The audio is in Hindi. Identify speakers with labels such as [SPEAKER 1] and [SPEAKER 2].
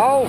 [SPEAKER 1] आओ।